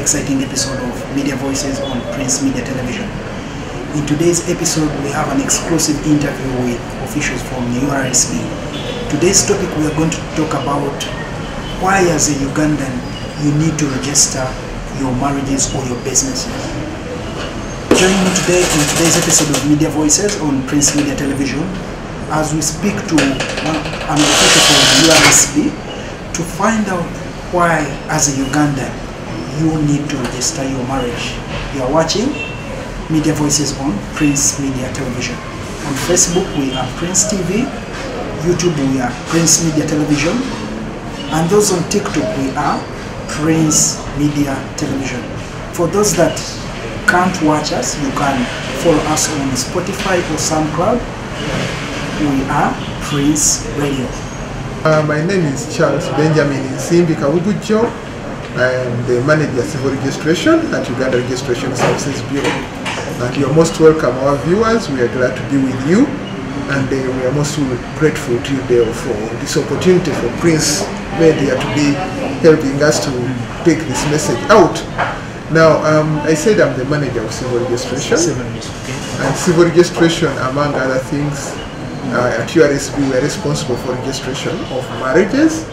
exciting episode of Media Voices on Prince Media Television. In today's episode, we have an exclusive interview with officials from the URSB. Today's topic, we are going to talk about why, as a Ugandan, you need to register your marriages or your businesses. Joining me today in today's episode of Media Voices on Prince Media Television, as we speak to an official from URSB to find out why, as a Ugandan, you need to register your marriage. You are watching Media Voices on Prince Media Television. On Facebook, we are Prince TV. YouTube, we are Prince Media Television. And those on TikTok, we are Prince Media Television. For those that can't watch us, you can follow us on Spotify or SoundCloud. We are Prince Radio. Uh, my name is Charles Benjamin Nsimbi Kabugujo. I am the manager civil registration at Uganda Registration Services Bureau. And you're most welcome, our viewers. We are glad to be with you. And uh, we are most grateful to you there for this opportunity for Prince Media to be helping us to take this message out. Now, um, I said I'm the manager of civil registration. And civil registration, among other things, uh, at URSB we are responsible for registration of marriages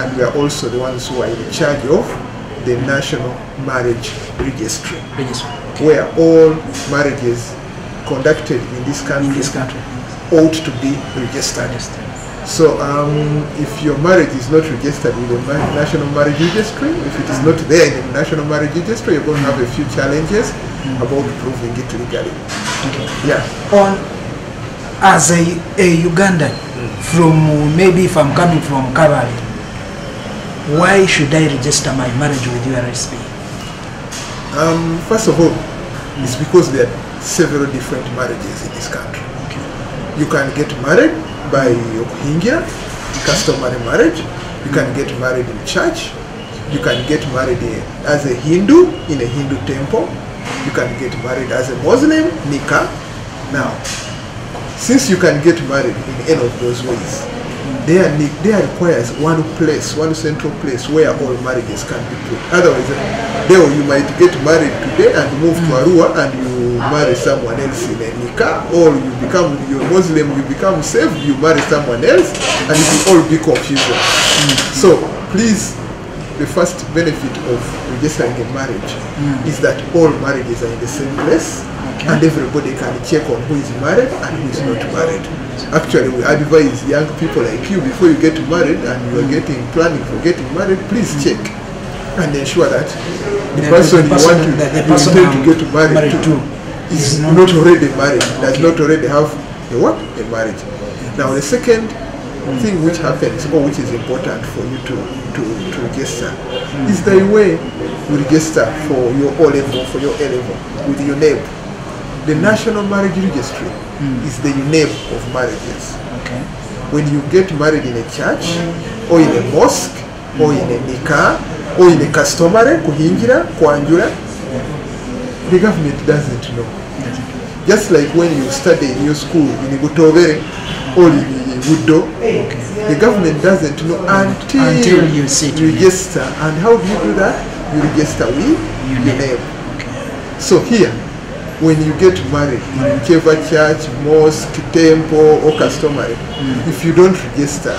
and we are also the ones who are in charge of the National Marriage Registry, where all marriages conducted in this country, In this country. ought to be registered. So um, if your marriage is not registered with the National Marriage Registry, if it is not there in the National Marriage Registry, you're going to have a few challenges about proving it legally. Yeah. on as a, a Ugandan from maybe if I'm coming from Kabale, why should I register my marriage with URSB? Um, first of all, it's because there are several different marriages in this country. You can get married by Okuhingira, customary marriage. You can get married in church. You can get married eh, as a Hindu in a Hindu temple. You can get married as a Muslim, nikah. Now, since you can get married in any of those ways, there, ne- there requires one place, one central place where all marriages can be put. Otherwise, there you might get married today and move to hmm. Arua and you marry someone else in a nikah, or you become you're Muslim, you become saved, you marry someone else, and it will all be confusion. Hmm. So please, the first benefit of registering a marriage hmm. is that all marriages are in the same place and everybody can check on who is married and who is not married. Actually, we advise young people like you before you get married and you are mm. getting planning for getting married, please mm. check and ensure that the The- person, the you want to, the you intend to get married, married to, to is not, not- already married, does not already have a what? A marriage. Now the second mm. thing which happens or which is important for you to, to, to register is the way you register for your O level, for your A level with UNEB. The National Marriage Registry hmm. is the name of marriages. Okay. When you get married in a church or in a mosque or in a nikah or in a customary, kuhingira, kwanjura, the government doesn't know. Just like when you study in your school in Butobere or in Budo, the government doesn't know until, Until you sit it. register. And how do you do that? You register with UNEB. So here, when you get married in whichever church, mosque, temple, or customary, hmm. if you don't register,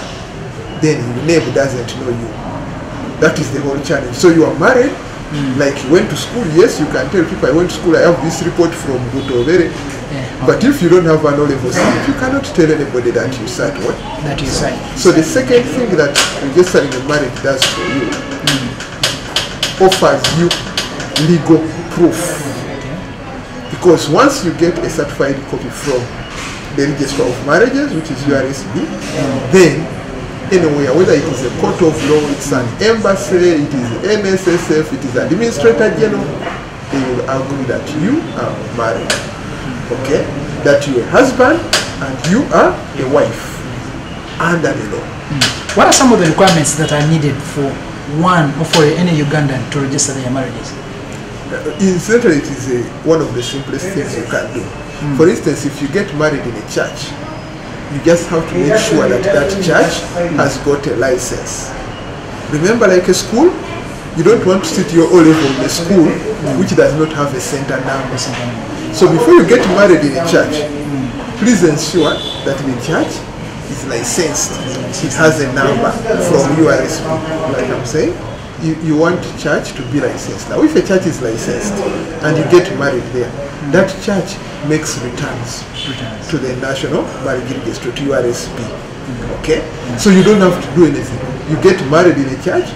then your neighbor doesn't know you. That is the whole challenge. So you are married, hmm. like you went to school, yes, you can tell people I went to school, I have this report from Butovere. Yeah. But if you don't have an O-level slip, you cannot tell anybody that you sat what. That you sign. So the second thing that registering a marriage does for you hmm. offers you legal proof. Because once you get a certified copy from the Register of Marriages, which is URSB, and then anywhere, whether it is a court of law, it's an embassy, it is NSSF, it is Administrator General, they will agree that you are married. Okay? That you are a husband and you are a wife under the law. What are some of the requirements that are needed for one or for any Ugandan to register their marriages? Uh, Incidentally, it is a, one of the simplest things you can do. For instance, if you get married in a church, you just have to make sure that that church has got a license. Remember, like a school, You don't want to sit your O level in a school which does not have a center number. So before you get married in a church, please ensure that the church is licensed. It has a number from URSB, like I'm saying. You, you want church to be licensed. Now, if a church is licensed and you get married there, that church makes returns Returns. to the National Marriage Registry, to URSB. Mm-hmm. Okay? So you don't have to do anything. You get married in a church,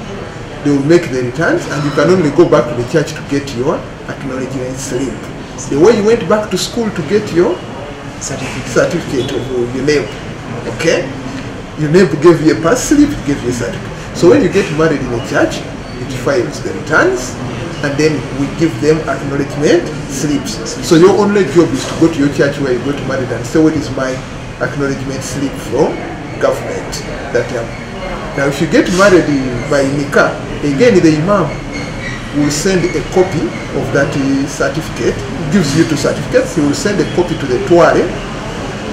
they will make the returns, and you can only go back to the church to get your acknowledgement slip. The way you went back to school to get your Certificate. certificate of UNEB. Okay? UNEB gave you a pass slip, gave you a certificate. So when you get married in a church, it files returns and then we give them acknowledgement slips. So your only job is to go to your church where you got married and say what is my acknowledgement slip from government. That um, now if you get married by Nikah, again the imam will send a copy of that uh, certificate, gives you two certificates, he will send a copy to the Tuare,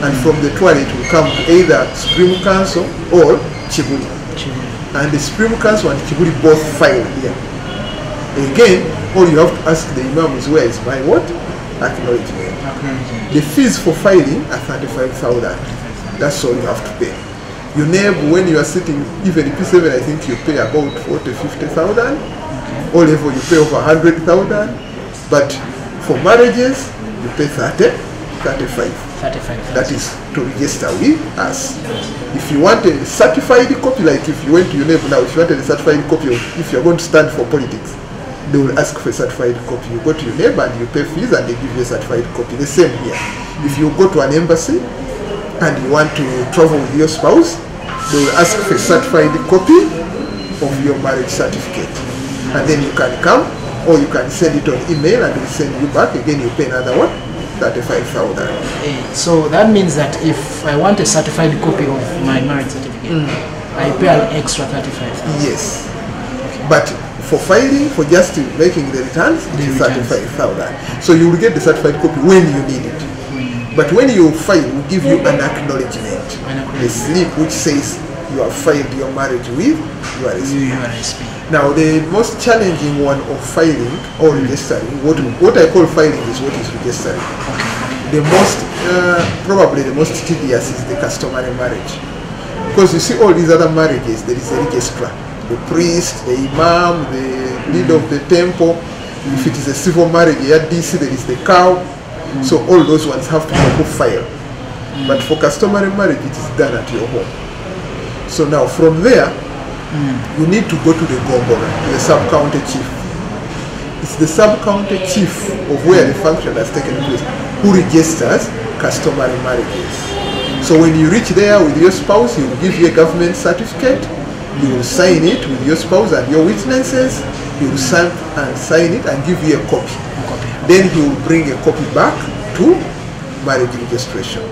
and from the Tuare it will come to either Supreme Council or Kibuli. And the Supreme Council and Kibuli both file here. Again, all you have to ask the Imam is where is my what? Acknowledgement. The fees for filing are 35,000. That's all you have to pay. UNEB, when you are sitting, even the P7, I think you pay about 40, 50,000. O level, you pay over 100,000. But for marriages, you pay 30, 35. 35,000. That is to register with us. If you want a certified copy, like if you went to your neighbor now, if you wanted a certified copy of, if you're going to stand for politics, they will ask for a certified copy. You go to your neighbor and you pay fees and they give you a certified copy. The same here. If you go to an embassy and you want to travel with your spouse, they will ask for a certified copy of your marriage certificate. And then you can come or you can send it on email and we'll send you back. Again, you pay another one, 35,000. Eh, So that means that if I want a certified copy of my marriage certificate, I pay an extra 35,000. Yes. But for filing, for just making the returns, it The is 35,000. So you will get the certified copy when you need it. But when you file, we give you an acknowledgement. An A slip which says you have filed your marriage with You URSB. Now the most challenging one of filing or registering, what, what I call filing is what is registering. The most, uh, probably the most tedious is the customary marriage. Because you see all these other marriages, there is a registrar. The priest, the imam, the leader of the temple. If it is a civil marriage, at DC there is the cow. So all those ones have to go file. But for customary marriage, it is done at your home. So now from there, hmm. you need to go to the Gombolola, the sub-county chief. It's the sub-county chief of where the function has taken place who registers customary marriages. So when you reach there with your spouse, he will give you a government certificate. You will sign it with your spouse and your witnesses. He will sign and sign it and give you a copy. Copy. Then he will bring a copy back to marriage registration.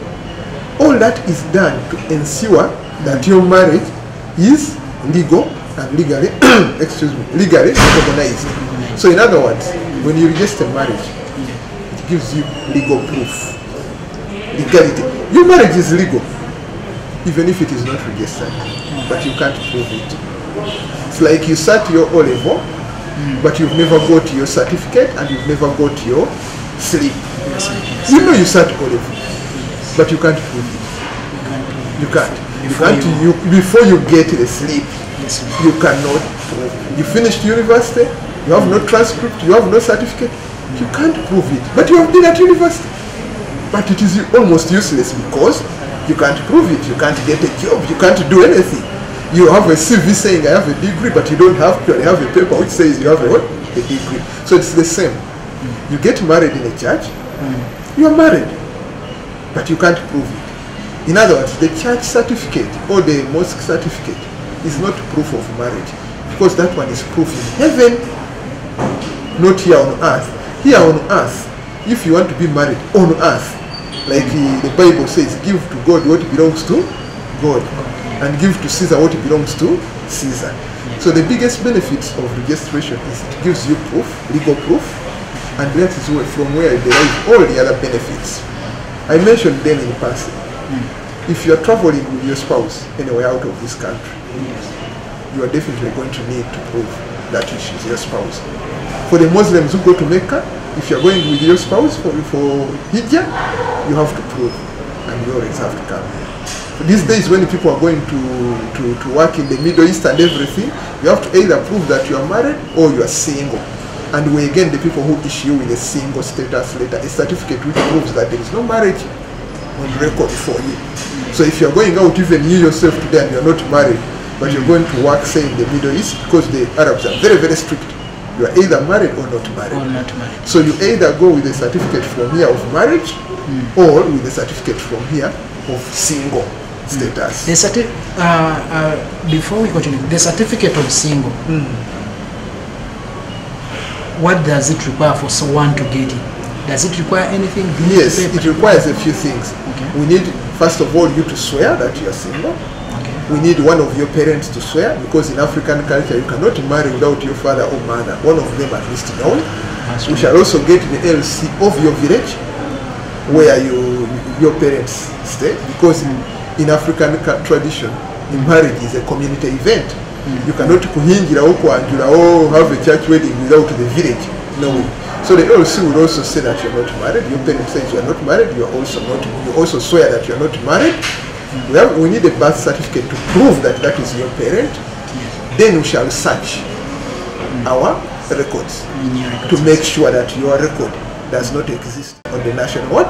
All that is done to ensure that your marriage is legal and legally, excuse me, legally recognized. So in other words, when you register marriage, it gives you legal proof. Legality. Your marriage is legal, even if it is not registered, but you can't prove it. It's like you sat your O level, but you've never got your certificate and you've never got your slip. You know you sat O level, but you can't prove it. You can't. You can't. you- You, before you get the sleep, Yes, you cannot prove. You finished university, you have no transcript, you have no certificate, you can't prove it. But you have been at university. But it is almost useless because you can't prove it. You can't get a job. You can't do anything. You have a CV saying I have a degree, but you don't have to have a paper which says you have a what? A degree. So it's the same. You get married in a church, mm. you are married, but you can't prove it. In other words, the church certificate or the mosque certificate is not proof of marriage because that one is proof in heaven, not here on earth. Here on earth, if you want to be married on earth, like the Bible says, give to God what belongs to God and give to Caesar what belongs to Caesar. So the biggest benefits of registration is it gives you proof, legal proof, and that is from where I derive all the other benefits. I mentioned them in passing. Hmm. If you are traveling with your spouse anywhere out of this country, you are definitely going to need to prove that which is your spouse. For the Muslims who go to Mecca, if you're going with your spouse for, for Hijjah, you have to prove and you always have to come here. These days when people are going to, to, to work in the Middle East and everything, you have to either prove that you are married or you are single. And we again the people who issue with a single status letter, a certificate which proves that there is no marriage on record for you. So if you're going out, even you yourself today and you're not married, but you're going to work, say, in the Middle East, because the Arabs are very, very strict. You are either married or not married. Or not married. So you either go with a certificate from here of marriage or with a certificate from here of single status. The certi- uh, uh, before we continue, the certificate of single, what does it require for someone to get it? Does it require anything? Yes, it requires a few things. Okay. We need, first of all, you to swear that you are single. Okay. We need one of your parents to swear because in African culture you cannot marry without your father or mother. One of them at least. That's We shall also get the LC of your village where you, your parents stay because in, in African tradition, the marriage is a community event. You cannot kuhingira kwanjura or oh, have a church wedding without the village. No way. So the LC would also say that you're not married. Your parents say you are not married. You are also not. You also swear that you are not married. We, have, we need a birth certificate to prove that that is your parent. Then we shall search our records to make sure that your record does not exist on the national what?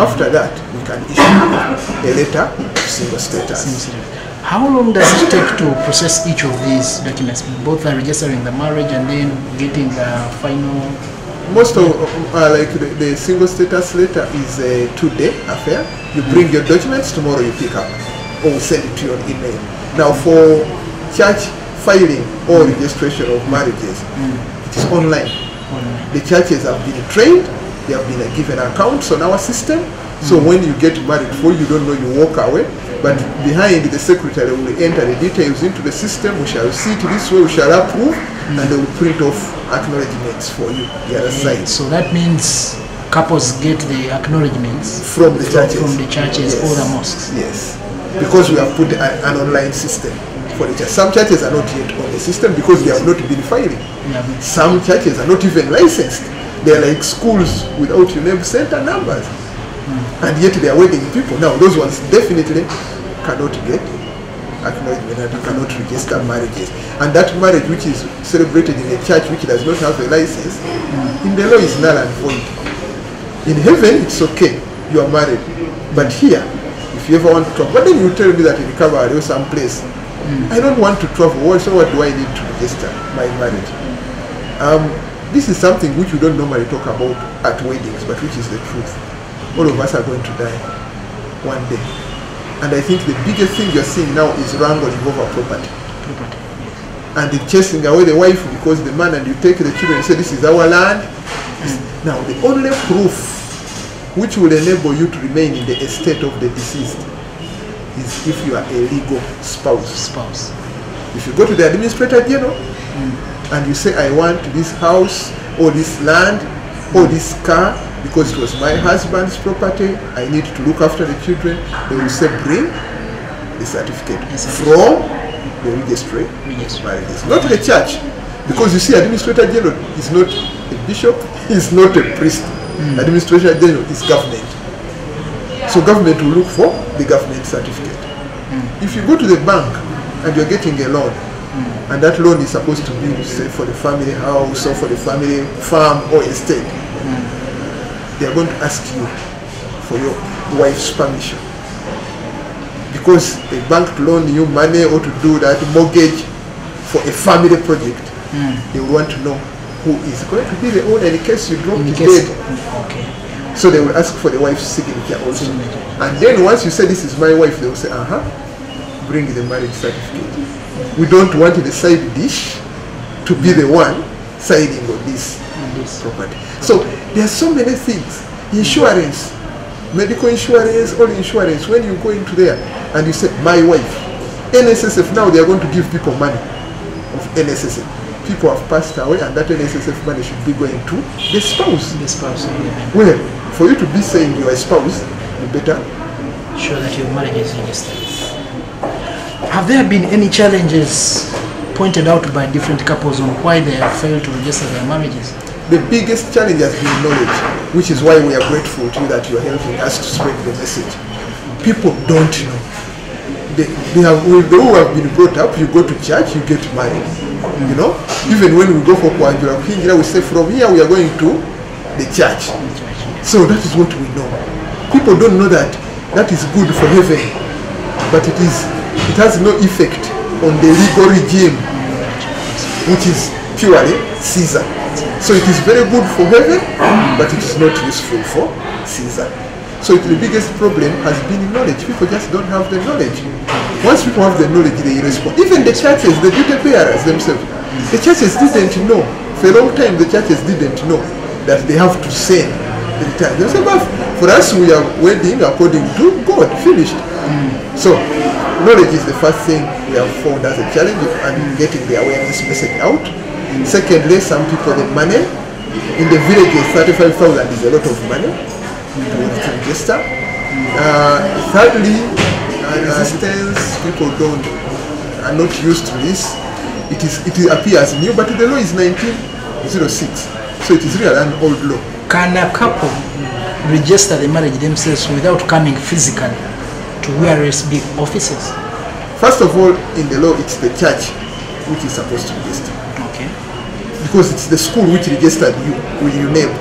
After that, we can issue a letter of single status. How long does it take to process each of these documents? Both the registering the marriage and then getting the final. Most of, uh, like the, the single status letter is a two-day affair. You hmm. bring your documents, tomorrow you pick up, or send it to your email. Now for church filing or hmm. registration of marriages, hmm. it is online. online. The churches have been trained, they have been given accounts on our system. So when you get married, for you don't know, you walk away. But behind the secretary will enter the details into the system. We shall see it this way, we shall approve, and they will print off acknowledgements for you, the other side. So that means couples get the acknowledgements From the churches. from the churches or the mosques. Yes. Because we have put a- an online system for the church. Some churches are not yet on the system because they have not been filing. Yeah. Some churches are not even licensed. They are like schools without UNEB center numbers. Hmm. And yet they are wedding people. Now those ones definitely cannot get acknowledgement and cannot register marriages. And that marriage which is celebrated in a church which does not have a license, hmm. in the law is null and void. In heaven it's okay, you are married. But here, if you ever want to travel, but then you tell me that in Kabale or some place, hmm. I don't want to travel, so what do I need to register my marriage? Um, this is something which we don't normally talk about at weddings, but which is the truth. All of us are going to die one day. And I think the biggest thing you're seeing now is wrangling over property. Property. And the chasing away the wife because the man and you take the children and say this is our land. Mm. Now the only proof which will enable you to remain in the estate of the deceased is if you are a legal spouse. Spouse. If you go to the administrator general mm. and you say, I want this house or this land or mm. this car because it was my husband's property, I need to look after the children, they will say, bring the certificate from the registry Registry. marriages, not the church. Because you see, administrator general is not a bishop, is not a priest. Hmm. Administrator general is government. So government will look for the government certificate. Hmm. If you go to the bank and you're getting a loan, hmm. and that loan is supposed to be say, for the family house or for the family farm or estate, they are going to ask you for your wife's permission. Because a bank to loan you money or to do that mortgage for a family project, they will want to know who is going to be the owner in case you drop In the case. dead. Okay. So they will ask for the wife's signature also. Signature. And then once you say this is my wife, they will say, uh-huh, bring the marriage certificate. We don't want the side dish to be the one signing on this And this. property. So there are so many things. Insurance, medical insurance, all insurance, when you go into there and you say, my wife, NSSF now they are going to give people money of NSSF. People have passed away and that NSSF money should be going to the spouse. The spouse. Yeah. Well, for you to be saying you are a spouse, you better. show that your marriage is registered. Have there been any challenges pointed out by different couples on why they have failed to register their marriages. The biggest challenge has been knowledge, which is why we are grateful to you that you are helping us to spread the message. People don't know. They, they have, those who have been brought up, you go to church, you get married. You know, even when we go for Kuhingira, we say from here we are going to the church. So that is what we know. People don't know that that is good for heaven, but it is it has no effect on the legal regime, which is purely Caesar. So it is very good for heaven, but it is not useful for Caesar. So the biggest problem has been knowledge. People just don't have the knowledge. Once people have the knowledge, they respond. Even the churches, the duty bearers themselves, the churches didn't know. For a long time, the churches didn't know that they have to send the return. They for us, we are wedding according to God, finished. So knowledge is the first thing we have found as a challenge and getting the awareness message out. Secondly, some people, the money in the villages, 35,000 is a lot of money to register. Uh, thirdly, uh, resistance, people don't are not used to this. It is it appears new, but the law is 1906, so it is really an old law. Can a couple register the marriage themselves without coming physically to WRSB offices? First of all, in the law, it's the church which is supposed to register. Because it's the school which registered you with UNEB.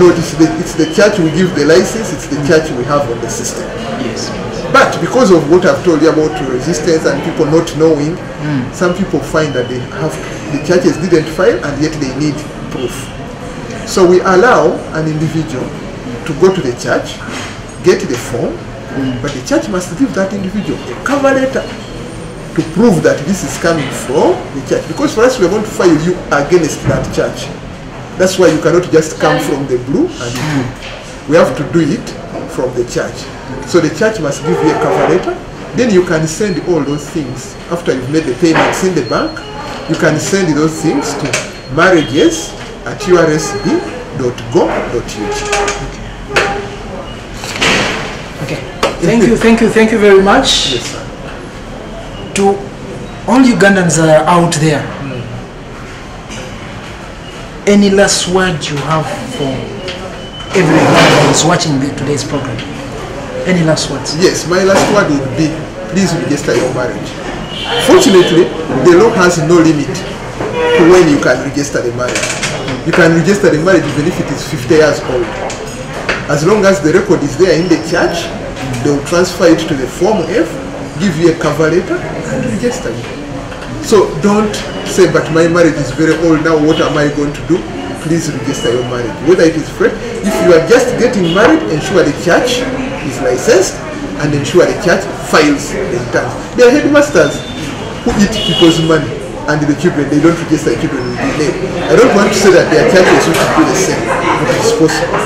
No, it's the, it's the church we give the license, it's the church we have on the system. Yes. But because of what I've told you about resistance and people not knowing, mm. some people find that they have the churches didn't file and yet they need proof. So we allow an individual to go to the church, get the form, mm. but the church must give that individual a cover letter to prove that this is coming from the church. Because for us, we are going to file you against that church. That's why you cannot just come from the blue and do. We have to do it from the church. So the church must give you a cover letter. Then you can send all those things after you've made the payments in the bank. You can send those things to marriages at ursb.go.ug. Okay. Thank you, thank you, thank you very much. Yes, sir. To all Ugandans that are out there, any last word you have for every who is watching the, today's program? Any last words? Yes, my last word would be please register your marriage. Fortunately, the law has no limit to when you can register the marriage. You can register the marriage even if it is 50 years old. As long as the record is there in the church, they will transfer it to the Form F, give you a cover letter, and register you. So don't say, but my marriage is very old now, what am I going to do? Please register your marriage. Whether it is fresh, if you are just getting married, ensure the church is licensed and ensure the church files the returns. There are headmasters who eat people's money and the children, they don't register the children with their name. I don't want to say that there are churches should do the same, but it is possible.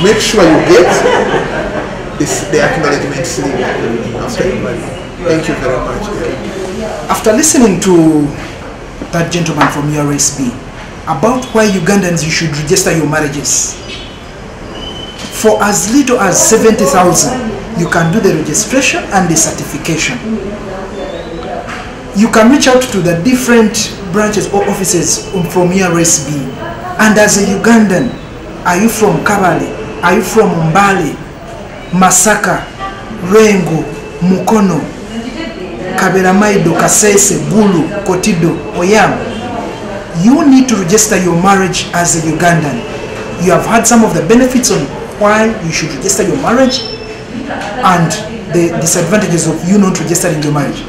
Make sure you get this, the acknowledgement slip after. Thank you very much. After listening to that gentleman from URSB about why Ugandans you should register your marriages, for as little as 70,000, you can do the registration and the certification. You can reach out to the different branches or offices from URSB. And as a Ugandan, are you from Kabale? Are you from Mbale? Masaka? Rengo? Mukono? Kaberamaido, Kasese, Gulu, Kotido, Oyam. You need to register your marriage as a Ugandan. You have had some of the benefits on why you should register your marriage and the disadvantages of you not registering your marriage.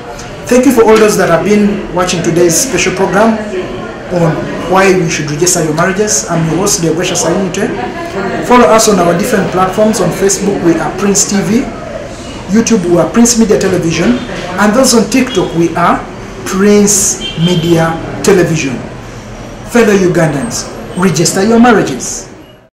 Thank you for all those that have been watching today's special program on why we should register your marriages. I'm your host, Deogwesha Sayunite. Follow us on our different platforms. On Facebook, we are Prince TV. YouTube, we are Prince Media Television. And those on TikTok, we are Prince Media Television. Fellow Ugandans, register your marriages.